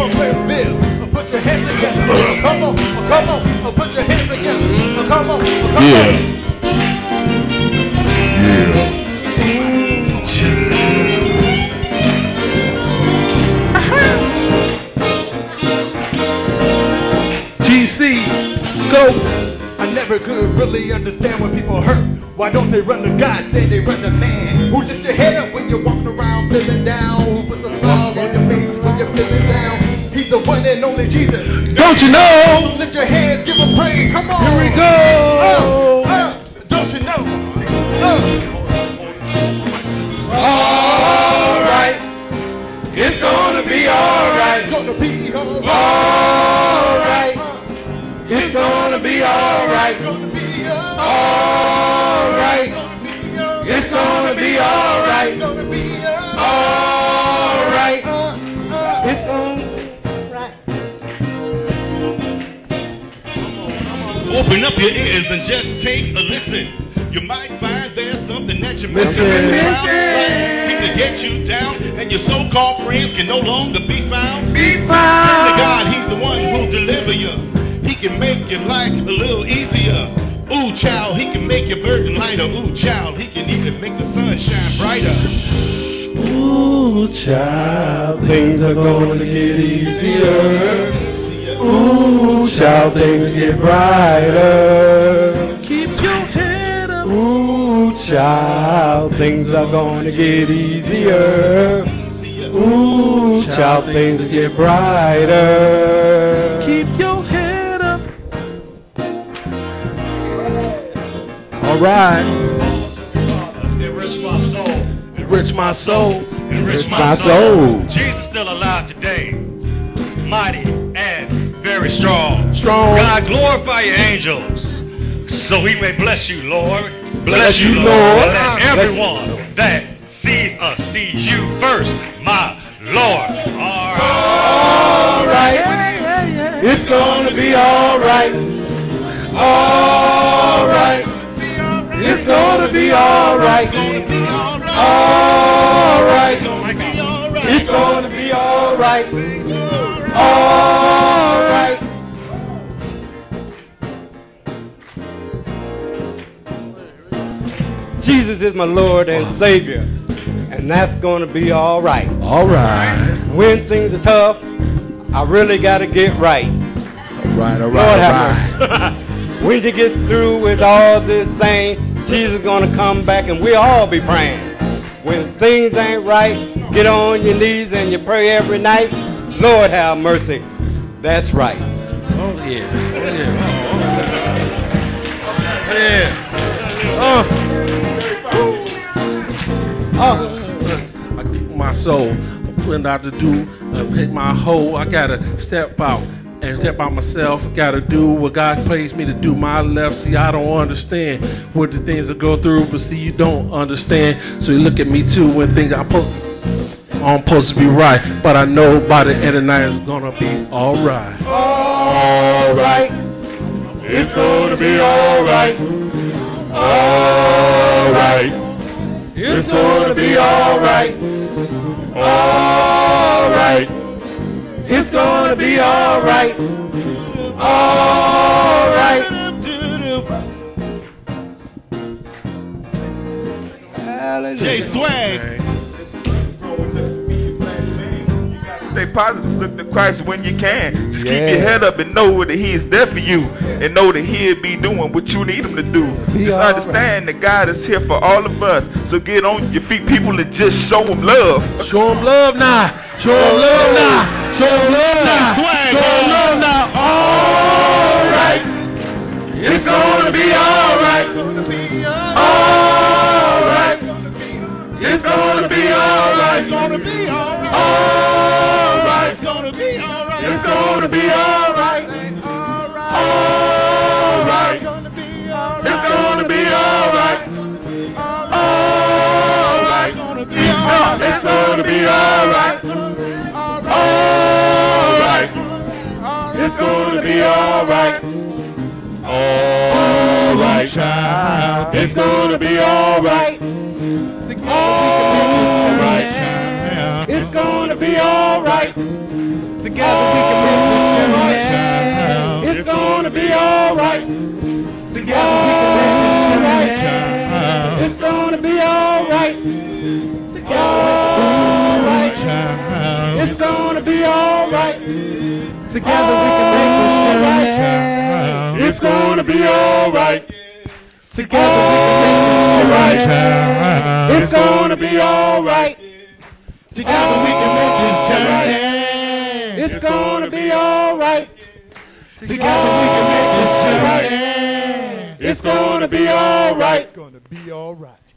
Come on, play bill. Put your hands together. Come on, come on, put your hands together. Come on, come on. Yeah. Yeah. GC, go. I never could really understand when people hurt. Why don't they run to God, then they run to man? Who lifts your head and only Jesus. Don't you know? Lift your hands, give him praise. Come on. Here we go. Uh, uh, don't you know? Uh. Alright. It's gonna be alright. It's gonna be alright. Alright. It's gonna be alright. It's gonna be Alright. It's gonna be alright. It's gonna be Alright. Open up your ears and just take a listen. You might find there's something that you're missing. Right? Seem to get you down, and your so-called friends can no longer be found. Be Turn to found. God, He's the one who'll deliver you. He can make your life a little easier. Ooh, child, He can make your burden lighter. Ooh, child, He can even make the sun shine brighter. Ooh, child, things are gonna get easier. Ooh, child, things will get brighter. Keep your head up. Ooh, child, things are gonna get easier. Ooh, child, things will get brighter. Keep your head up. All right. Enrich my soul. Enrich my soul. Enrich my my soul. soul. Jesus still alive today. Mighty and very strong. Strong. God glorify your angels. So he may bless you, Lord. Bless, you, you, Lord. Lord. Let everyone that sees us see you first, my Lord. All right. All right. It's gonna be all right. All right. It's gonna be all right. It's gonna be alright. All right. It's gonna be alright. It's gonna be all right. All right. Jesus is my Lord and Savior, and that's gonna be all right. All right. When things are tough, I really gotta get right. All right, all right, Lord. All right. when you get through with all this saying, Jesus is gonna come back and we all be praying. When things ain't right, get on your knees and you pray every night. Lord have mercy. That's right. Oh yeah. Oh yeah. Oh, yeah. Oh. Oh, I keep my soul. I'm putting out to do, uh, hit my hoe. I gotta step out and step out myself. Gotta do what God pays me to do. My left, see, I don't understand what the things I go through, but see, you don't understand. So you look at me too when things I put. I'm supposed to be right, but I know by the end of the night it's gonna be alright. all right. It's gonna be all right. All right. It's gonna be all right. All right. It's gonna be all right. All right. J Swag. Stay positive, look to Christ when you can. Just keep your head up and know that He is there for you, and know that He'll be doing what you need Him to do. Be just all understand that God is here for all of us. So get on your feet, people, and just show Him love. Show Him love now. Show 'em love now. Show 'em love now. Swag. Him love now. All right. It's gonna be all right. All right. It's gonna be all right. It's gonna be alright. All right. It's gonna be alright. It's gonna be all right. All right. It's gonna be all right. All right. It's gonna be all right. It's gonna be all right. All right. It's gonna be all right. All right, child. It's gonna be all right. All right, child. It's gonna be all right. Together we can make this journey. It's gonna be alright. Together we can make this journey. It's gonna be alright. Together we can make this Alright. It's gonna be alright. Together we can make this journey. It's gonna be alright. Together we can make this journey. It's gonna be alright. Together we can make. It's gonna be alright. Together we can make this journey. It's gonna be alright. It's gonna be alright.